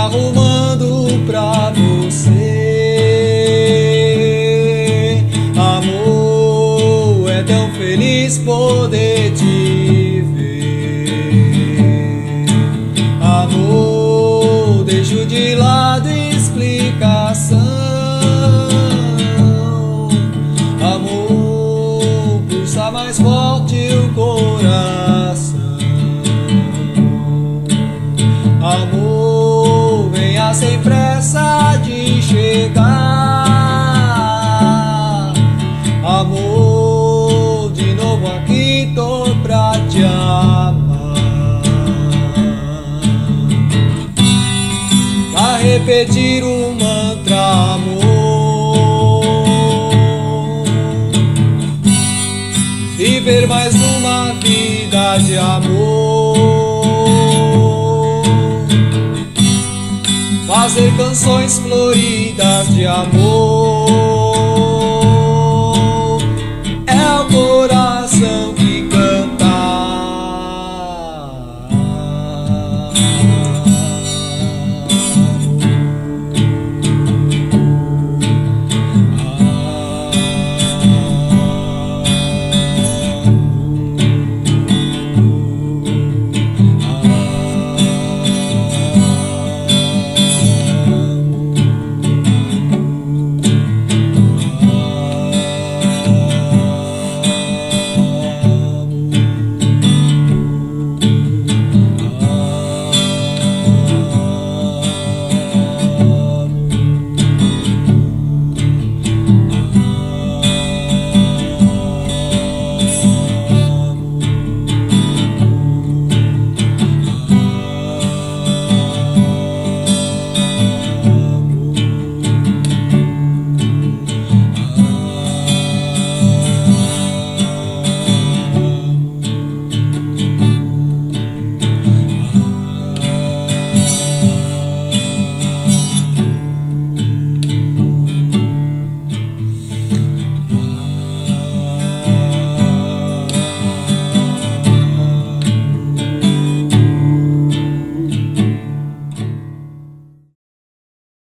arrumando pra você. Amor, é tão feliz poder te ver. Amor, deixo de lado explicação. Sem pressa de chegar. Amor, de novo aqui tô pra te amar. Pra repetir o mantra amor. Viver mais uma vida de amor. Fazer canções floridas de amor.